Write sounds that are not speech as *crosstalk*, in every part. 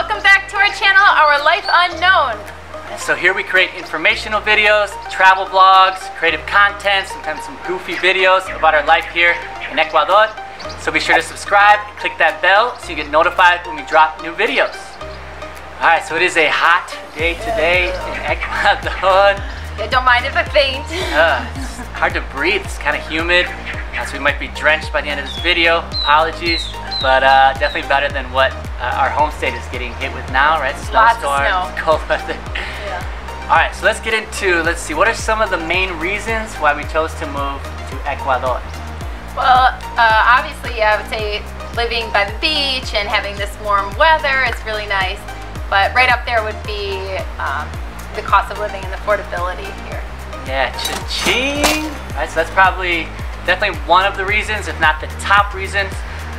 Welcome back to our channel, Our Life Unknown. So here we create informational videos, travel vlogs, creative content, sometimes some goofy videos about our life here in Ecuador. So be sure to subscribe click that bell so you get notified when we drop new videos. Alright, so it is a hot day today in Ecuador. Yeah, don't mind if I faint. Uh, hard to breathe, it's kind of humid, uh, so we might be drenched by the end of this video. Apologies, but uh, definitely better than what uh, our home state is getting hit with now, right? Snowstorms, snow. *laughs* cold weather. Yeah. All right, so let's get into, let's see, what are some of the main reasons why we chose to move to Ecuador? Well, uh, obviously, I would say living by the beach and having this warm weather is really nice. But right up there would be um, the cost of living and affordability here. Yeah, cha-ching! All right, so that's probably definitely one of the reasons, if not the top reasons,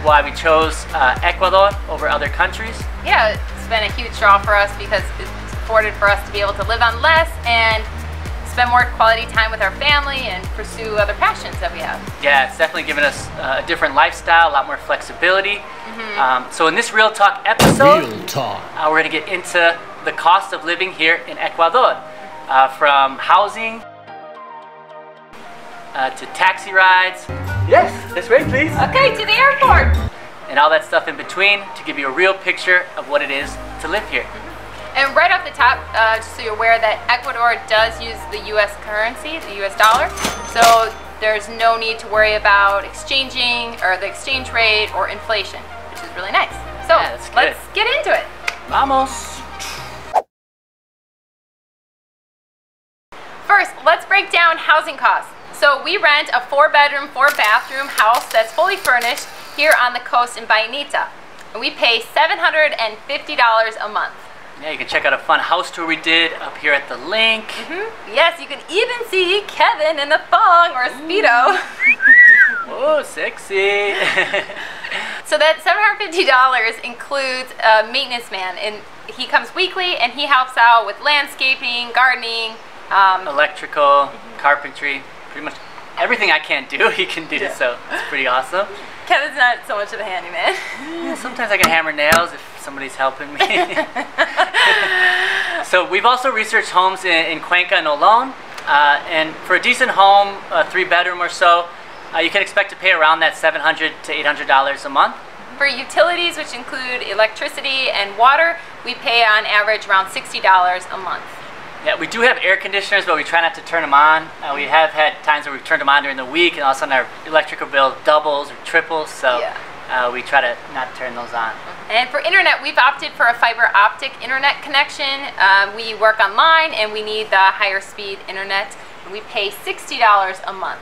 why we chose uh, Ecuador over other countries. Yeah, it's been a huge draw for us because it's afforded for us to be able to live on less and spend more quality time with our family and pursue other passions that we have. Yeah, it's definitely given us uh, a different lifestyle, a lot more flexibility. Um, so in this Real Talk episode, Real talk. uh, we're going to get into the cost of living here in Ecuador, uh, from housing uh, to taxi rides. Yes, this way, please. Okay, to the airport. And all that stuff in between to give you a real picture of what it is to live here. And right off the top, uh, just so you're aware that Ecuador does use the U.S. currency, the U.S. dollar. So there's no need to worry about exchanging or the exchange rate or inflation, which is really nice. So Yeah, let's get into it. Vamos! First, let's break down housing costs. So we rent a four bedroom, four bathroom house that's fully furnished here on the coast in Ballenita. And we pay $750 a month. Yeah, you can check out a fun house tour we did up here at the link. Yes, you can even see Kevin in a thong or a Speedo. Oh, *laughs* sexy! *laughs* So that $750 includes a maintenance man, and he comes weekly, and he helps out with landscaping, gardening. Um, Electrical, carpentry, pretty much everything I can't do, *laughs* he can do. Yeah. So it's pretty awesome. Kevin's not so much of a handyman. Yeah, sometimes I can hammer nails if somebody's helping me. *laughs* so we've also researched homes in, in Cuenca and Olón. Uh, and for a decent home, a three bedroom or so, uh, you can expect to pay around that 700 to $800 a month. For utilities, which include electricity and water, we pay on average around $60 a month. Yeah, we do have air conditioners, but we try not to turn them on. Uh, we have had times where we've turned them on during the week, and all of a sudden our electrical bill doubles or triples. So Yeah. uh, we try to not turn those on. And for internet, we've opted for a fiber optic internet connection. Um, we work online and we need the higher speed internet. And we pay $60 a month.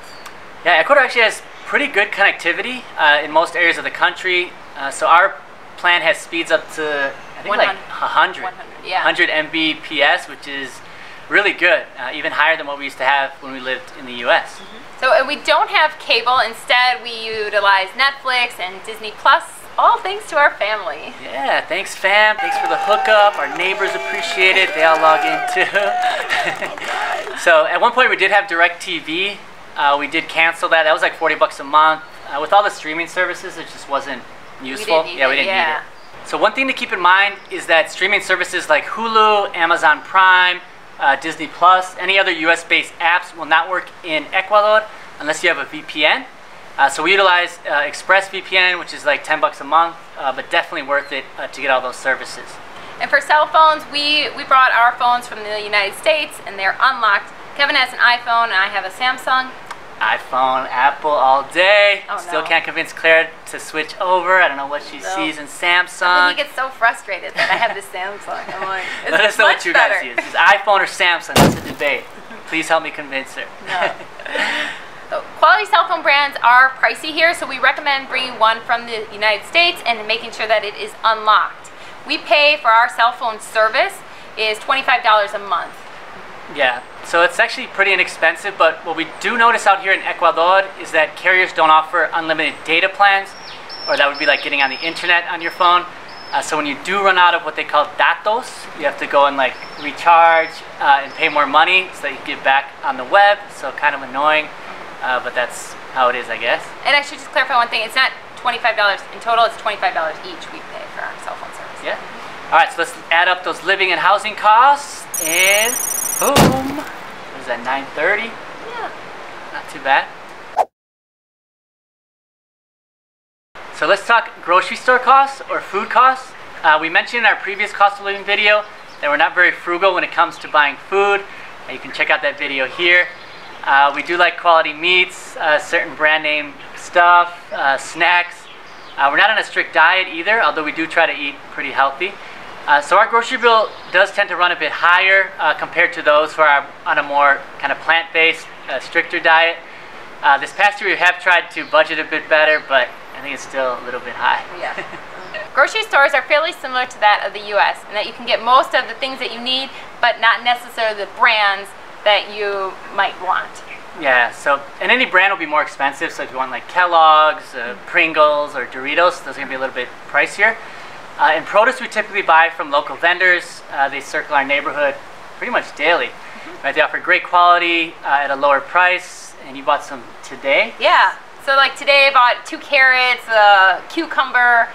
Yeah, Ecuador actually has pretty good connectivity uh, in most areas of the country. Uh, so our plan has speeds up to I think like 100, 100, yeah. 100 Mbps, which is really good, uh, even higher than what we used to have when we lived in the U.S. So and we don't have cable. Instead, we utilize Netflix and Disney Plus, all thanks to our family. Yeah, thanks fam. Thanks for the hookup. Our neighbors appreciate it. They all log in too. *laughs* so at one point we did have DirecTV. Uh, we did cancel that. That was like 40 bucks a month. Uh, with all the streaming services, it just wasn't useful. need yeah, we didn't yeah. need it. So one thing to keep in mind is that streaming services like Hulu, Amazon Prime, uh, Disney Plus, any other US-based apps will not work in Ecuador unless you have a VPN. Uh, so we utilize uh, ExpressVPN, which is like 10 bucks a month, uh, but definitely worth it uh, to get all those services. And for cell phones, we, we brought our phones from the United States and they're unlocked. Kevin has an iPhone and I have a Samsung. iPhone, Apple all day. Oh, Still no. can't convince Claire to switch over. I don't know what she No. sees in I Samsung. think he gets so frustrated that I have the Samsung. I'm like, *laughs* it's Let us know what you better. guys use. Is iPhone or Samsung? That's a debate. Please help me convince her. No. *laughs* So quality cell phone brands are pricey here, so we recommend bringing one from the United States and making sure that it is unlocked. We pay for our cell phone service is $25 a month. Yeah, so it's actually pretty inexpensive, but what we do notice out here in Ecuador is that carriers don't offer unlimited data plans, or that would be like getting on the internet on your phone. Uh, so when you do run out of what they call datos, you have to go and like recharge uh, and pay more money so that you get back on the web. So kind of annoying, uh, but that's how it is, I guess. And I should just clarify one thing. It's not $25 in total, it's $25 each we pay for our cell phone service. Yeah. All right, so let's add up those living and housing costs, and boom, what is that, 930? Yeah. Not too bad. So let's talk grocery store costs or food costs. Uh, we mentioned in our previous cost of living video that we're not very frugal when it comes to buying food. Uh, you can check out that video here. Uh, we do like quality meats, uh, certain brand name stuff, uh, snacks. Uh, we're not on a strict diet either, although we do try to eat pretty healthy. Uh, so our grocery bill does tend to run a bit higher uh, compared to those who are on a more kind of plant-based, uh, stricter diet. this past year we have tried to budget a bit better, but I think it's still a little bit high. Yeah. *laughs* Mm. Grocery stores are fairly similar to that of the US in that you can get most of the things that you need, but not necessarily the brands that you might want. Yeah, so, and any brand will be more expensive, so if you want like Kellogg's, uh, Pringles, or Doritos, those are gonna be a little bit pricier. Uh, in produce, we typically buy from local vendors. Uh, they circle our neighborhood pretty much daily. Mm -hmm. Right, they offer great quality uh, at a lower price, and you bought some today? Yeah, so like today I bought two carrots, a cucumber,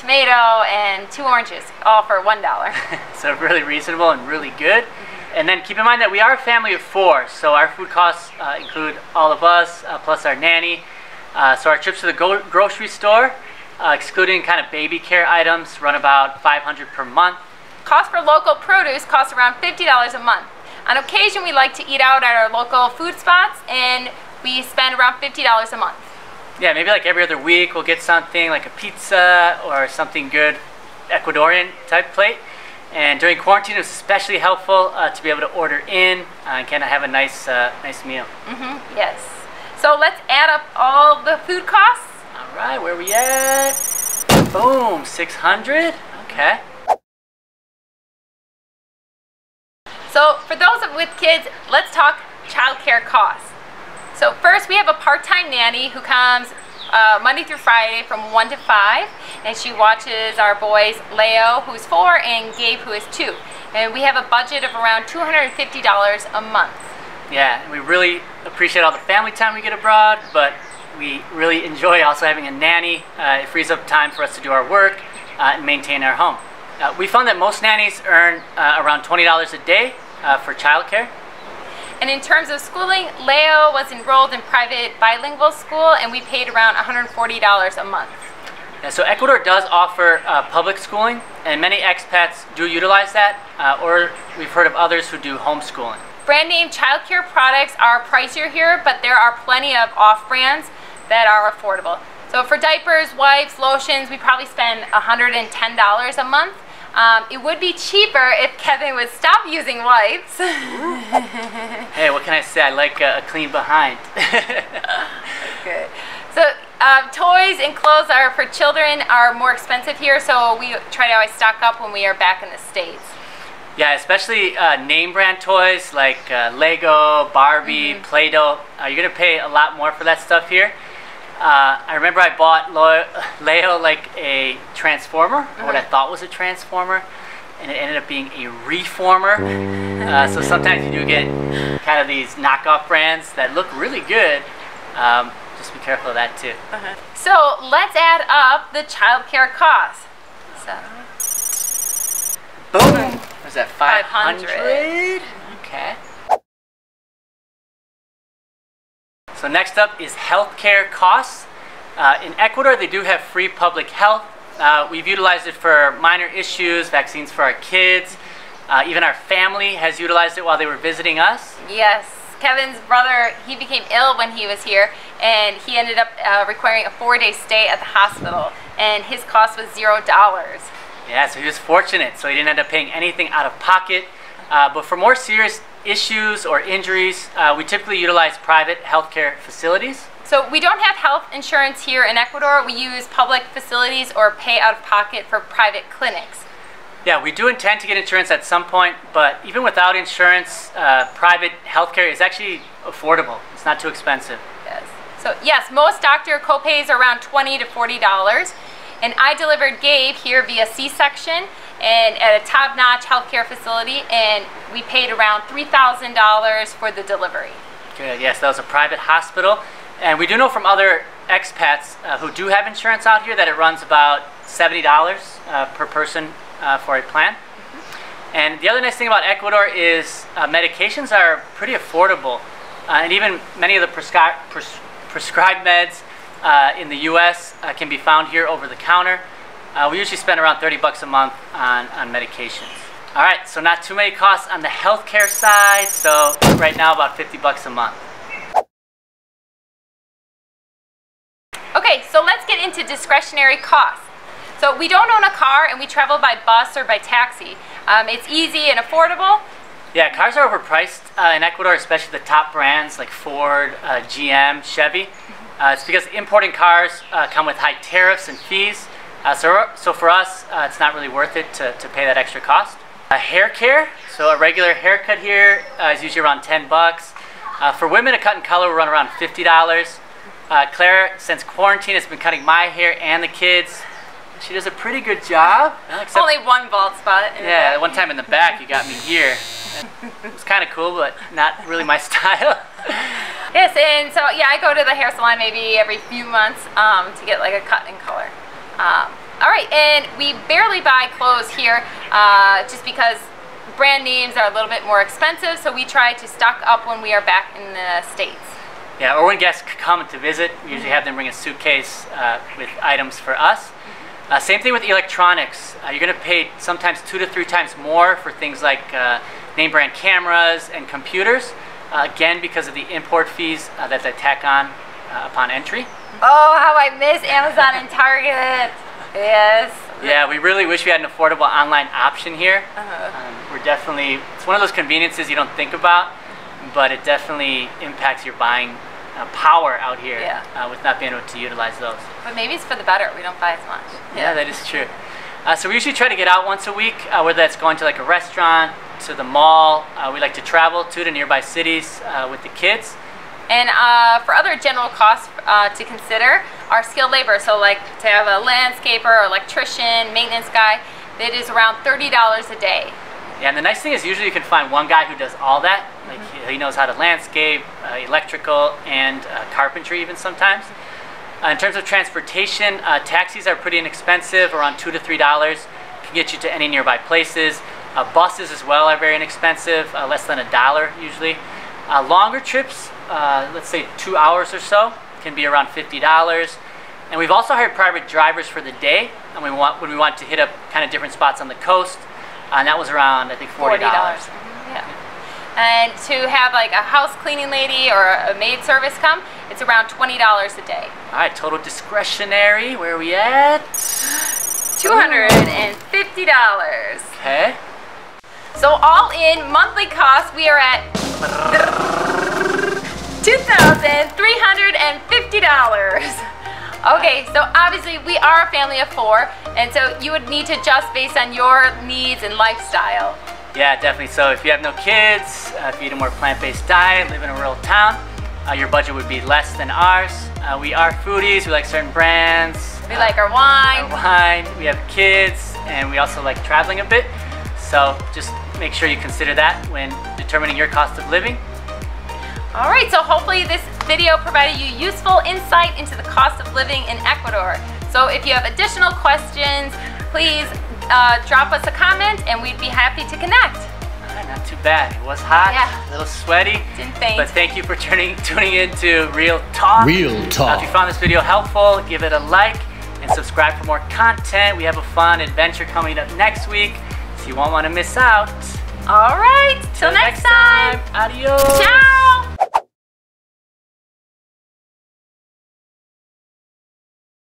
tomato, and two oranges, all for $1. *laughs* so really reasonable and really good. Mm-hmm. And then keep in mind that we are a family of four, so our food costs uh, include all of us, uh, plus our nanny. Uh, so our trips to the go grocery store, uh, excluding kind of baby care items, run about 500 per month. Cost for local produce costs around $50 a month. On occasion, we like to eat out at our local food spots, and we spend around $50 a month yeah, maybe like every other week we'll get something like a pizza or something good Ecuadorian type plate. And during quarantine, it was especially helpful uh, to be able to order in uh, and kind of have a nice, uh, nice meal. Mm-hmm. Yes. So let's add up all the food costs. All right, where we at? Boom, 600. Okay. So for those of with kids, let's talk childcare costs. So first we have a part-time nanny who comes uh, Monday through Friday from 1 to 5 and she watches our boys Leo who's 4 and Gabe who is 2 and we have a budget of around $250 a month. Yeah, we really appreciate all the family time we get abroad but we really enjoy also having a nanny. Uh, it frees up time for us to do our work uh, and maintain our home. Uh, we found that most nannies earn uh, around $20 a day uh, for childcare and in terms of schooling, Leo was enrolled in private bilingual school and we paid around $140 a month. Yeah, so Ecuador does offer uh, public schooling and many expats do utilize that or we've heard of others who do homeschooling. Brand name childcare products are pricier here, but there are plenty of off brands that are affordable. So for diapers, wipes, lotions, we probably spend $110 a month. Um, it would be cheaper if Kevin would stop using wipes. *laughs* hey, what can I say? I like a, a clean behind. *laughs* Good. So uh, toys and clothes are for children are more expensive here, so we try to always stock up when we are back in the States. Yeah, especially uh, name brand toys like uh, Lego, Barbie, mm -hmm. Play-Doh. Uh, you're gonna pay a lot more for that stuff here. Uh, I remember I bought *laughs* Leo like a transformer, mm-hmm. what I uh-huh. thought was a transformer, and it ended up being a reformer. Uh, so sometimes you do get kind of these knockoff brands that look really good. Um, just be careful of that too. Uh-huh. So let's add up the childcare costs. So. Boom! Was that 500? 500? Okay. So next up is healthcare costs. Uh, in Ecuador, they do have free public health. Uh, we've utilized it for minor issues, vaccines for our kids. Uh, even our family has utilized it while they were visiting us. Yes. Kevin's brother, he became ill when he was here, and he ended up uh, requiring a four-day stay at the hospital, and his cost was zero dollars. Yeah, so he was fortunate, so he didn't end up paying anything out of pocket. Uh, but for more serious issues or injuries, uh, we typically utilize private healthcare facilities. So we don't have health insurance here in Ecuador. We use public facilities or pay out of pocket for private clinics. Yeah, we do intend to get insurance at some point, but even without insurance, uh, private healthcare is actually affordable. It's not too expensive. Yes. So yes, most doctor copays are around 20 to $40. And I delivered Gabe here via C-section and at a top-notch healthcare facility, and we paid around $3,000 for the delivery. Good, yes, that was a private hospital. And we do know from other expats uh, who do have insurance out here that it runs about $70 uh, per person uh, for a plan. And the other nice thing about Ecuador is uh, medications are pretty affordable. Uh, and even many of the prescri pres prescribed meds uh, in the US uh, can be found here over the counter. Uh, we usually spend around 30 bucks a month on, on medications. All right, so not too many costs on the healthcare side. So right now about 50 bucks a month. Okay, so let's get into discretionary costs. So we don't own a car and we travel by bus or by taxi. Um, it's easy and affordable. Yeah, cars are overpriced uh, in Ecuador, especially the top brands like Ford, uh, GM, Chevy. Uh, it's because importing cars uh, come with high tariffs and fees. Uh, so, so for us, uh, it's not really worth it to, to pay that extra cost. hair care, so a regular haircut here is usually around 10 bucks. for women, a cut and color will run around $50. Claire, since quarantine, has been cutting my hair and the kids. She does a pretty good job. Only one bald spot. yeah, one time in the back, you got me here. It was kind of cool, but not really my *laughs* style. yes, and so yeah, I go to the hair salon maybe every few months um, to get like a cut and color. Um, all right, and we barely buy clothes here uh, just because brand names are a little bit more expensive, so we try to stock up when we are back in the States. Yeah, or when guests come to visit, we usually have them bring a suitcase uh, with items for us. Uh, same thing with electronics. Uh, you're going to pay sometimes two to three times more for things like uh, name brand cameras and computers. Uh, again, because of the import fees uh, that they tack on uh, upon entry. Oh, how I miss Amazon and Target. Yes. Yeah, we really wish we had an affordable online option here. Uh-huh. Um, we're definitely, it's one of those conveniences you don't think about, but it definitely impacts your buying uh, power out here yeah. uh, with not being able to utilize those. But maybe it's for the better. We don't buy as much. Yeah, yeah that is true. Uh, so we usually try to get out once a week, uh, whether that's going to like a restaurant, to the mall. Uh, we like to travel to the nearby cities uh, with the kids. And for other general costs to consider are skilled labor. So like to have a landscaper, electrician, maintenance guy, that is around $30 a day. Yeah, and the nice thing is usually you can find one guy who does all that. Like he, he knows how to landscape, uh, electrical, and uh, carpentry even sometimes. Uh, in terms of transportation, uh, taxis are pretty inexpensive, around two to three dollars. Can get you to any nearby places. Uh, buses as well are very inexpensive, uh, less than a dollar usually. Uh, longer trips, uh, let's say two hours or so, can be around fifty dollars. And we've also hired private drivers for the day, and we want when we want to hit up kind of different spots on the coast uh, and that was around I think forty dollars. Yeah. And to have like a house cleaning lady or a maid service come, it's around twenty dollars a day. All right, total discretionary. Where are we at? Two hundred and fifty dollars. Okay. So all in monthly cost, we are at two thousand three hundred and fifty dollars. Okay, so obviously we are a family of four, and so you would need to adjust based on your needs and lifestyle. Yeah, definitely. So if you have no kids, uh, if you eat a more plant-based diet, live in a rural town, uh, your budget would be less than ours. Uh, we are foodies, we like certain brands. We like our wine. Our wine, we have kids, and we also like traveling a bit. So just make sure you consider that when determining your cost of living. All right, so hopefully this video provided you useful insight into the cost of living in Ecuador. So if you have additional questions, please uh, drop us a comment and we'd be happy to connect. not too bad. It was hot, yeah. a little sweaty. Didn't faint. But thank you for turning, tuning in to Real Talk. Real Talk. Uh, if you found this video helpful, give it a like and subscribe for more content. We have a fun adventure coming up next week, so you won't want to miss out. All right, till, next, next time. time. Adios. Ciao.